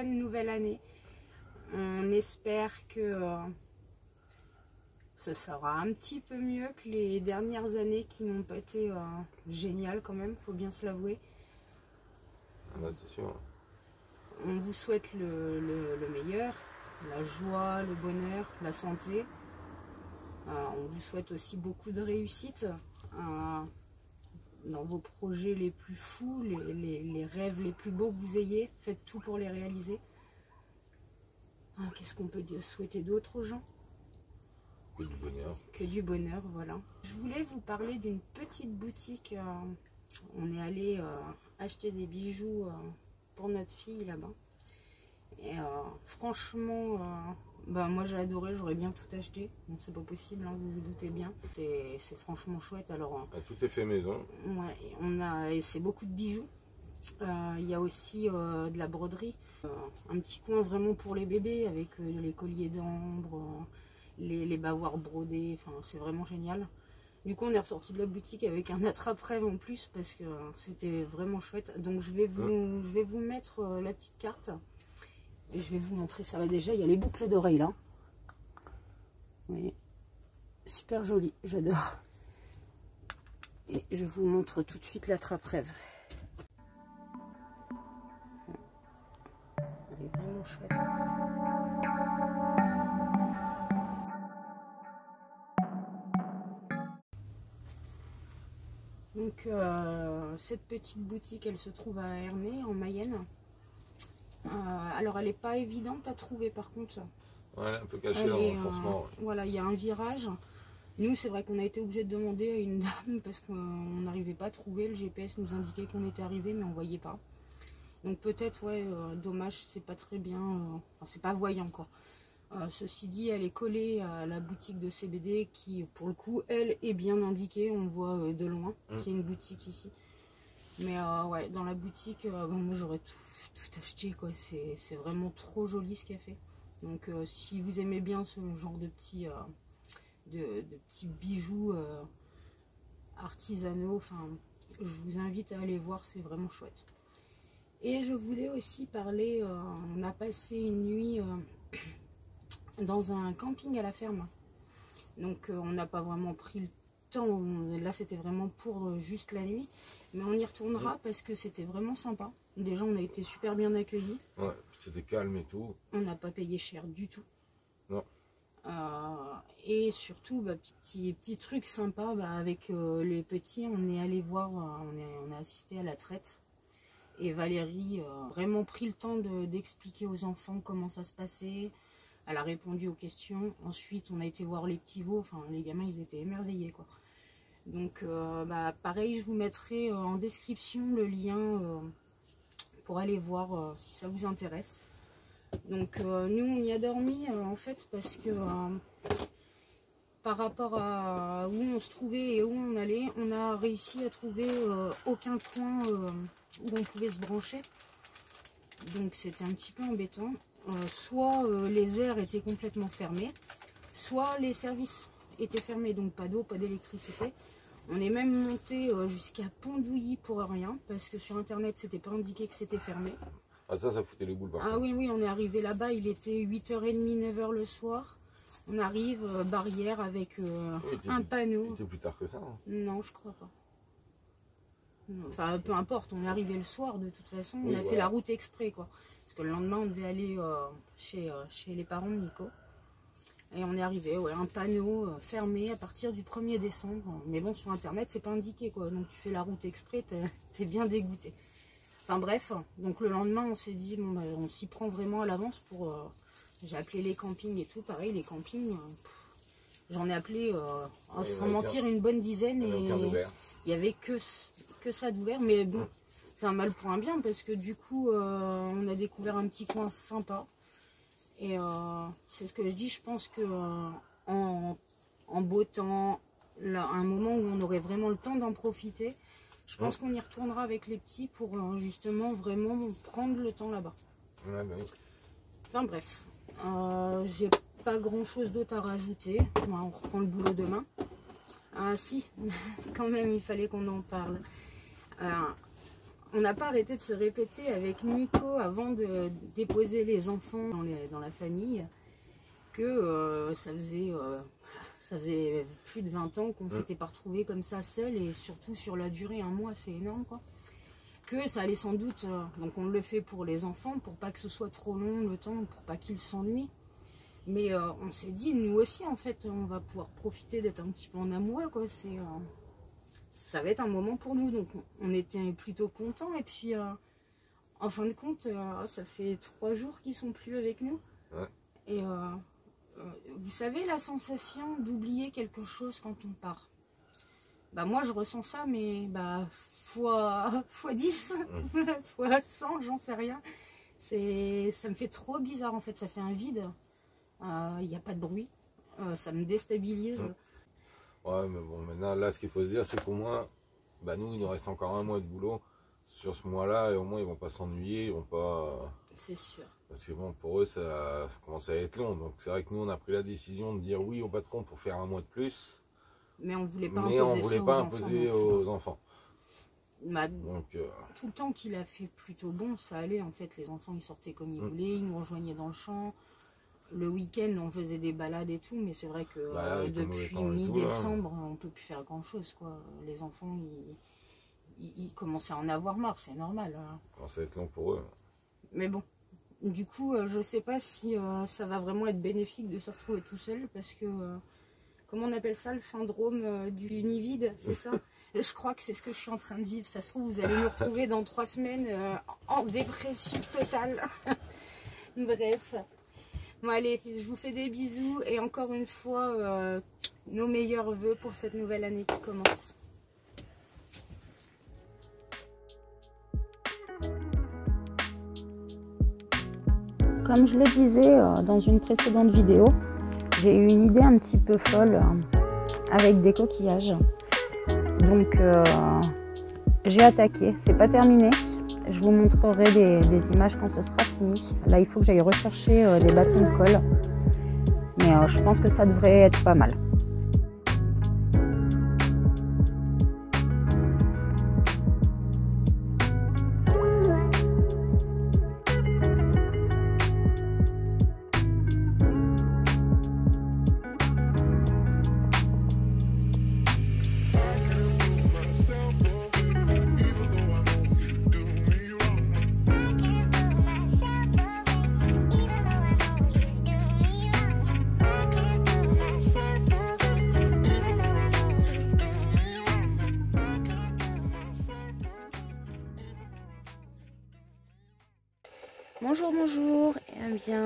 bonne nouvelle année. On espère que euh, ce sera un petit peu mieux que les dernières années qui n'ont pas été euh, géniales quand même, faut bien se l'avouer. Ah bah, c'est sûr. On vous souhaite le, le- le meilleur, la joie, le bonheur, la santé. Euh, on vous souhaite aussi beaucoup de réussite dans vos projets les plus fous, les, les- les rêves les plus beaux que vous ayez. Faites tout pour les réaliser. Ah, Qu'est-ce qu'on peut dire- souhaiter d'autre aux gens? Que du bonheur. que du bonheur, voilà. Je voulais vous parler d'une petite boutique. euh, on est allé euh, acheter des bijoux euh, pour notre fille là-bas. Et franchement, bah, moi j'ai adoré, j'aurais bien tout acheté. Bon, c'est pas possible, hein, vous vous doutez bien. C'est franchement chouette. Alors, Ah, tout est fait maison. ouais, on a, et c'est beaucoup de bijoux. Euh, Il y a aussi euh, de la broderie. Euh, un petit coin vraiment pour les bébés avec les colliers d'ambre, les, les bavoirs brodés. Enfin, c'est vraiment génial. Du coup, on est ressorti de la boutique avec un attrape-rêve en plus parce que c'était vraiment chouette. Donc, je vais vous, je vais vous mettre la petite carte je vais vous montrer. Ça va déjà, il y a les boucles d'oreilles là. Vous Super joli, j'adore. Et je vous montre tout de suite l'attrape-rêve. Elle est vraiment chouette. Donc euh, cette petite boutique, elle se trouve à Ernée, en Mayenne. Euh, alors elle n'est pas évidente à trouver par contre. Ouais, elle est un peu cachée euh, voilà, il y a un virage. Nous, c'est vrai qu'on a été obligé de demander à une dame parce qu'on n'arrivait pas à trouver. Le GPS nous indiquait qu'on était arrivé, mais on voyait pas. Donc peut-être, ouais, euh, dommage, c'est pas très bien. euh, enfin, c'est pas voyant quoi. Euh, ceci dit, elle est collée à la boutique de CBD qui, pour le coup, elle est bien indiquée. On voit de loin Mm. qu'il y a une boutique ici. Mais ouais, dans la boutique, bon, moi j'aurais tout, tout acheté quoi. C'est c'est vraiment trop joli ce qu'elle fait. Donc euh, si vous aimez bien ce genre de petits, euh, de, de petits bijoux euh, artisanaux, enfin, je vous invite à aller voir, c'est vraiment chouette. Et je voulais aussi parler, on a passé une nuit dans un camping à la ferme. Donc on n'a pas vraiment pris le temps, là c'était vraiment pour juste la nuit. Mais on y retournera parce que c'était vraiment sympa. Déjà on a été super bien accueillis. Ouais, c'était calme et tout. On n'a pas payé cher du tout. Non. Euh, et surtout, bah, petit, petit truc sympa, bah, avec euh, les petits, on est allé voir, euh, on, est, on a assisté à la traite. Et Valérie a vraiment pris le temps de- d'expliquer aux enfants comment ça se passait. Elle a répondu aux questions. Ensuite, on a été voir les petits veaux. Enfin, les gamins, ils étaient émerveillés, quoi. Donc, euh, bah, pareil, je vous mettrai en description le lien pour aller voir euh, si ça vous intéresse. Donc euh, nous on y a dormi euh, en fait parce que par rapport à où on se trouvait et où on allait, on a réussi à trouver aucun coin où on pouvait se brancher. Donc c'était un petit peu embêtant. Soit les airs étaient complètement fermés, soit les services étaient fermés, donc pas d'eau, pas d'électricité. On est même monté euh, jusqu'à Pondouilly pour rien, parce que sur internet c'était pas indiqué que c'était fermé. Ah, ça, ça foutait les boules par Ah contre. oui, oui, on est arrivé là-bas, il était 8h30, 9h le soir. On arrive, euh, barrière avec euh, un panneau. C'était plus tard que ça. hein. Non, je crois pas. Non, Enfin, peu importe, on est arrivé le soir de toute façon. On a fait la route exprès, quoi. Parce que le lendemain, on devait aller euh, chez, chez les parents de Nico. Et on est arrivé, ouais, un panneau euh, fermé à partir du 1er décembre. Mais bon, sur internet, c'est pas indiqué, quoi. Donc tu fais la route exprès, t'es bien dégoûté. Enfin bref, donc le lendemain, on s'est dit, bon, bah, on s'y prend vraiment à l'avance pour. euh, J'ai appelé les campings et tout, pareil, les campings. euh, J'en ai appelé, euh, Ouais, sans mentir, une bonne dizaine. Il y avait Et il y avait que, que ça d'ouvert. Mais bon, Mm. c'est un mal pour un bien parce que du coup, euh, on a découvert un petit coin sympa. Et euh, c'est ce que je dis, je pense que euh, en, en beau temps, là, un moment où on aurait vraiment le temps d'en profiter, je pense qu'on y retournera avec les petits pour euh, justement vraiment prendre le temps là-bas. Ouais, oui. Enfin bref, j'ai pas grand chose d'autre à rajouter. On reprend le boulot demain. Ah si, quand même, il fallait qu'on en parle. On n'a pas arrêté de se répéter avec Nico avant de déposer les enfants dans, les- dans la famille que euh, ça faisait euh, ça faisait plus de 20 ans qu'on ne s'était pas retrouvés comme ça seul et surtout sur la durée, un mois c'est énorme quoi. Que ça allait sans doute, euh, donc on le fait pour les enfants, pour pas que ce soit trop long le temps, pour pas qu'ils s'ennuient. Mais on s'est dit, nous aussi en fait, on va pouvoir profiter d'être un petit peu en amoureux quoi. C'est, ça va être un moment pour nous, donc on, était plutôt contents. Et puis euh, en fin de compte, euh, ça fait trois jours qu'ils sont plus avec nous. Ouais. Et euh, vous savez la sensation d'oublier quelque chose quand on part. Bah moi je ressens ça, mais bah fois fois 10, fois 100, j'en sais rien. C'est ça me fait trop bizarre en fait, ça fait un vide. Il n'y a pas de bruit, ça me déstabilise. Mm. Ouais, mais bon, maintenant, là, ce qu'il faut se dire, c'est qu'au moins, bah, nous, il nous reste encore un mois de boulot sur ce mois-là, et au moins, ils vont pas s'ennuyer, ils vont pas. C'est sûr. Parce que bon, pour eux, ça, commence à être long. Donc, c'est vrai que nous, on a pris la décision de dire oui au patron pour faire un mois de plus, Mais on voulait pas mais imposer on voulait pas imposer aux enfants. Bah, Donc, euh, tout le temps qu'il a fait plutôt bon, ça allait en fait. Les enfants ils sortaient comme ils Mm. voulaient, ils nous rejoignaient dans le champ. Le week-end on faisait des balades et tout, mais c'est vrai que Bah là, euh, depuis mi-décembre on peut plus faire grand chose quoi. Les enfants ils, ils- ils commençaient à en avoir marre, c'est normal. hein. ça commence à être long pour eux. Mais bon, du coup euh, je sais pas si euh, ça va vraiment être bénéfique de se retrouver tout seul parce que euh, comment on appelle ça le syndrome euh, du nid vide, c'est ça? Je crois que c'est ce que je suis en train de vivre. Ça se trouve, vous allez nous retrouver dans trois semaines en dépression totale. Bref. Bon, allez, je vous fais des bisous et encore une fois, euh, nos meilleurs voeux pour cette nouvelle année qui commence. Comme je le disais euh, dans une précédente vidéo, j'ai eu une idée un petit peu folle euh, avec des coquillages. Donc j'ai attaqué, c'est pas terminé. Je vous montrerai des, images quand ce sera fini. Là il faut que j'aille rechercher euh, des bâtons de colle. Mais euh, je pense que ça devrait être pas mal.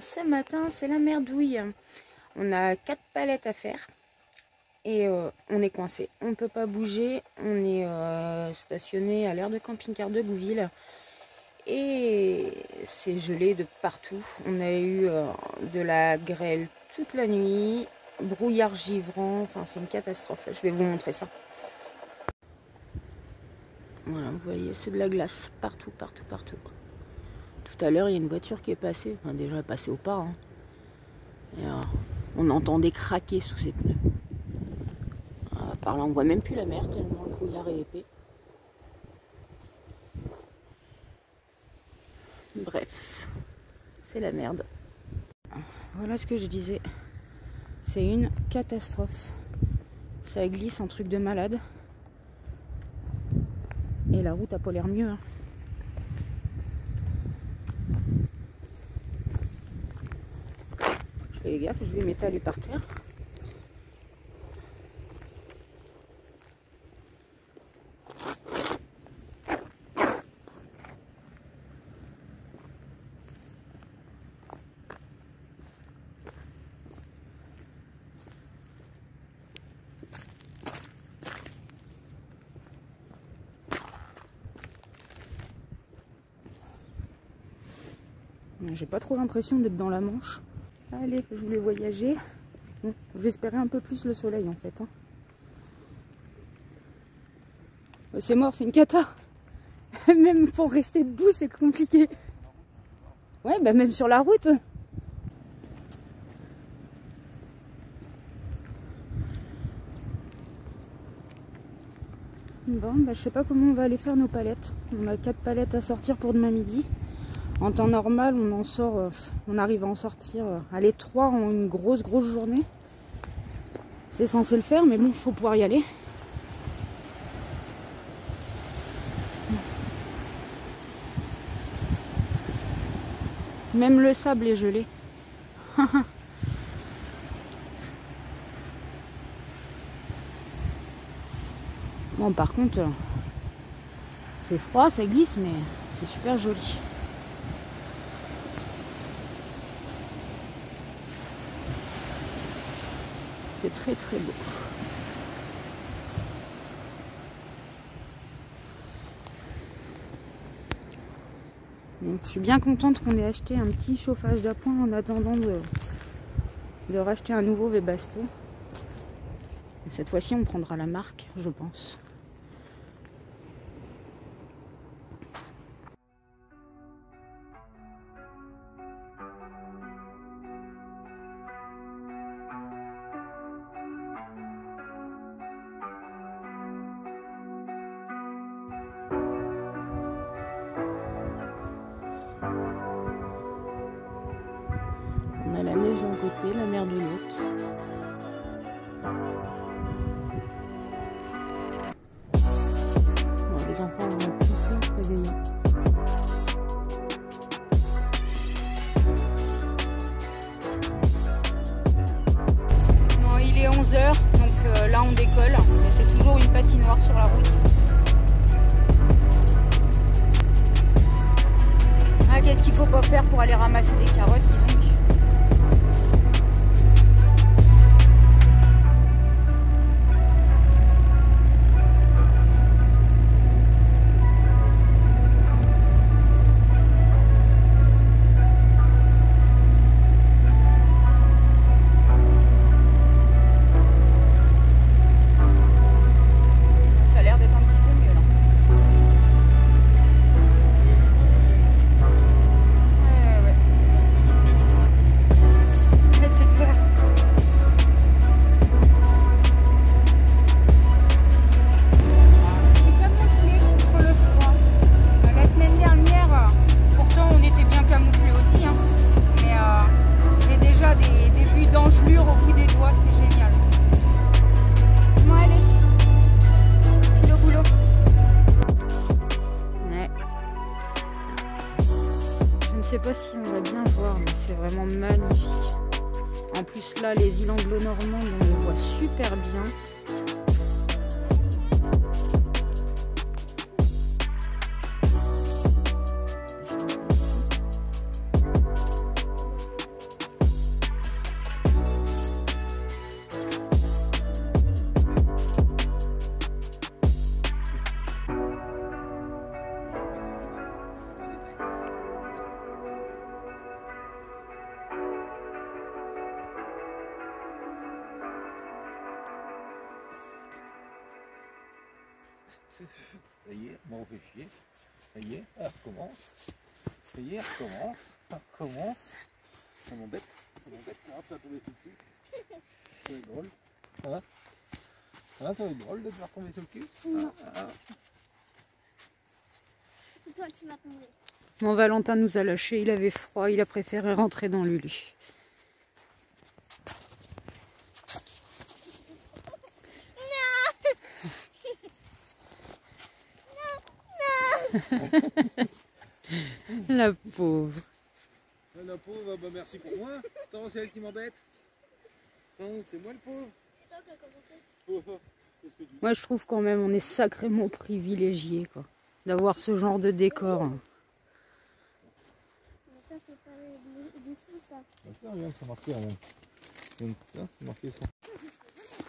Ce matin, c'est la merdouille. On a quatre palettes à faire et euh, on est coincé. On ne peut pas bouger. On est euh, stationné à l'aire de camping-car de Gouville et c'est gelé de partout. On a eu euh, de la grêle toute la nuit, brouillard givrant. Enfin, c'est une catastrophe. Je vais vous montrer ça. Voilà, vous voyez, c'est de la glace partout, partout, partout. Tout à l'heure, il y a une voiture qui est passée. Enfin, déjà, elle est passée au pas. hein. Euh, on entendait craquer sous ses pneus. Euh, par là, on voit même plus la mer tellement le brouillard est épais. Bref, c'est la merde. Voilà ce que je disais. C'est une catastrophe. Ça glisse, un truc de malade. Et la route a pas l'air mieux. hein. Fais gaffe, je vais m'étaler par terre. J'ai pas trop l'impression d'être dans la Manche. Allez, je voulais voyager. J'espérais un peu plus le soleil en fait. hein. C'est mort, c'est une cata. même pour rester debout, c'est compliqué. Ouais, bah même sur la route. Bon, bah, je sais pas comment on va aller faire nos palettes. On a quatre palettes à sortir pour demain midi. En temps normal, on en sort, euh, on arrive à en sortir, euh, aller trois en une grosse grosse journée. C'est censé le faire, mais bon, faut pouvoir y aller. Même le sable est gelé. bon, par contre, euh, c'est froid, ça glisse, mais c'est super joli. C'est très très beau. Je suis bien contente qu'on ait acheté un petit chauffage d'appoint en attendant de, racheter un nouveau Webasto. Et cette fois-ci, on prendra la marque, je pense. La neige d'un côté, la mer de l'autre. Les enfants vont tous se réveiller. Bon, il est 11h, donc euh, là on décolle. Mais c'est toujours une patinoire sur la route. Ah, qu'est-ce qu'il faut pas faire pour aller ramasser des carottes, Ça recommence. Elle recommence. Ça m'embête. Ça m'embête. Ah, ça va tomber sur le cul. Ça va être drôle. Hein Hein, ça va être drôle de te faire tomber sur le cul? Non. Ah, ah. C'est toi qui m'as tombé. Mon Valentin nous a lâchés, il avait froid, il a préféré rentrer dans Lulu. La pauvre. Ah, La pauvre, bah merci pour moi. Attends, c'est elle qui m'embête. C'est moi le pauvre. C'est toi qui as commencé. Que tu Moi je trouve quand même on est sacrément privilégié quoi. D'avoir ce genre de décor. Mais ça, c'est pas des, des sous, ça. Attends, regarde, c'est marqué en même. Tiens, c'est marqué ça.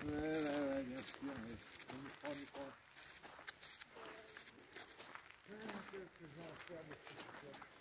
Ouais, ouais, ouais, bien sûr. ouais. On y croit, on y. Ah, qu'est-ce que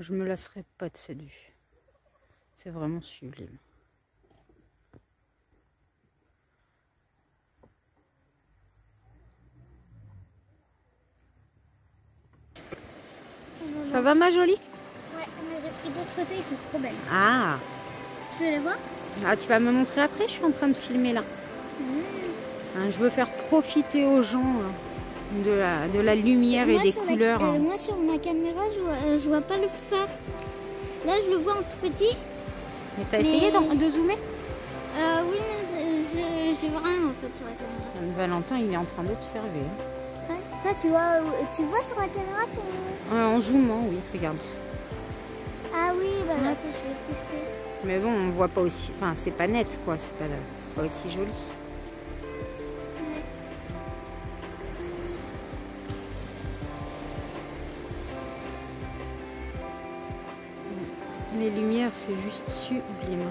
Je me lasserai pas de cette vue. C'est vraiment sublime. Ça va ma jolie? Ouais, mais j'ai pris d'autres photos, ils sont trop belles. Ah Tu veux les voir? Ah tu vas me montrer après, je suis en train de filmer là. Mmh. Hein, je veux faire profiter aux gens euh, de la, de la lumière et Moi, des la- couleurs. euh, hein. moi sur ma caméra, je vois, euh, je vois pas le phare. Là, je le vois en tout petit. Mais t'as essayé mais- de zoomer? Euh, oui, mais vois rien en fait sur la caméra. Valentin il est en train d'observer. Ouais. Toi, tu vois, euh, tu vois sur la caméra ton. Ouais, en zoomant, oui, regarde. Ah oui, bah Ouais. attends, je vais tester. Mais bon, on voit pas aussi. Enfin, c'est pas net quoi, c'est pas, c'est pas aussi joli. Les lumières, c'est juste sublime.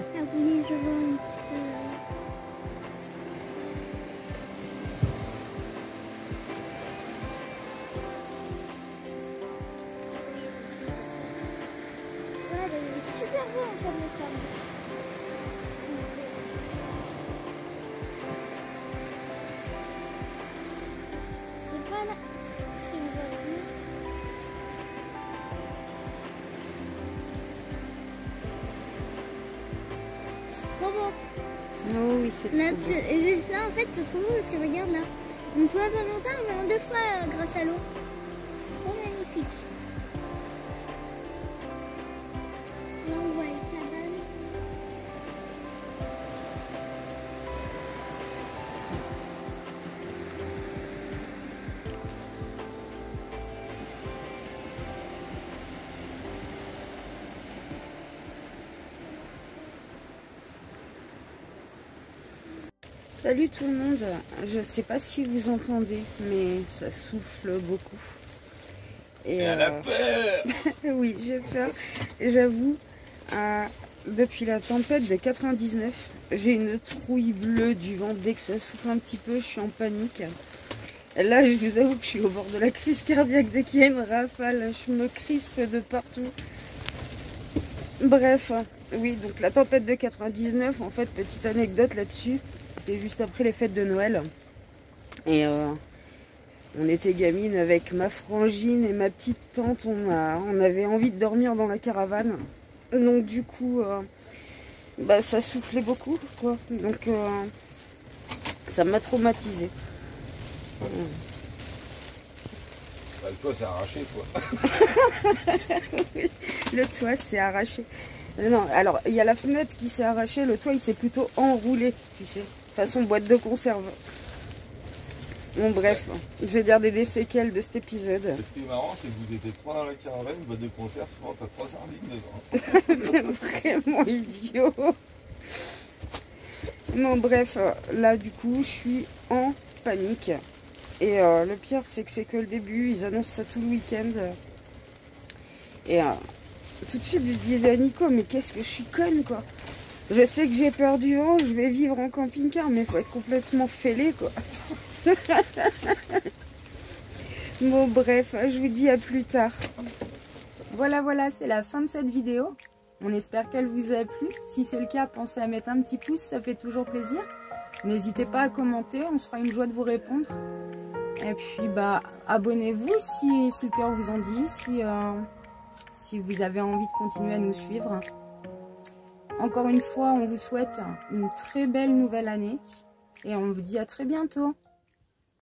Là, tu- là, en fait, c'est trop beau parce que regarde là. Une fois pas longtemps, mais en deux fois euh, grâce à l'eau. Salut tout le monde. Je sais pas si vous entendez, mais ça souffle beaucoup. Et Elle a euh, peur oui, j'ai peur. J'avoue, euh, depuis la tempête de 99, j'ai une trouille bleue du vent. Dès que ça souffle un petit peu, je suis en panique. Là, je vous avoue que je suis au bord de la crise cardiaque dès qu'il y a une rafale. Je me crispe de partout. Bref, oui, donc la tempête de 99, en fait, petite anecdote là-dessus. C'était juste après les fêtes de Noël. Et euh, on était gamine avec ma frangine et ma petite tante. On, a, on avait envie de dormir dans la caravane. Donc du coup, euh, bah, ça soufflait beaucoup, quoi. Donc euh, ça m'a traumatisé. Bah, le toit s'est arraché quoi. Le toit s'est arraché. Non, alors il y a la fenêtre qui s'est arrachée, le toit il s'est plutôt enroulé, tu sais, façon boîte de conserve. Bon bref, je vais garder des séquelles de cet épisode. Ce qui est marrant, c'est que vous étiez trois dans la caravane, une boîte de conserve, souvent t'as trois sardines dedans. C'est vraiment idiot. Bon bref, là du coup je suis en panique. Et euh, le pire c'est que c'est que le début, ils annoncent ça tout le week-end. Et euh, tout de suite je disais à Nico, mais qu'est-ce que je suis conne quoi. Je sais que j'ai peur du vent, je vais vivre en camping-car, mais faut être complètement fêlé quoi. bon bref, je vous dis à plus tard. Voilà, voilà, c'est la fin de cette vidéo. On espère qu'elle vous a plu. Si c'est le cas, pensez à mettre un petit pouce, ça fait toujours plaisir. N'hésitez pas à commenter, on sera une joie de vous répondre. Et puis, bah, abonnez-vous si, si le cœur vous en dit, si, euh, si vous avez envie de continuer à nous suivre. Encore une fois, on vous souhaite une très belle nouvelle année et on vous dit à très bientôt.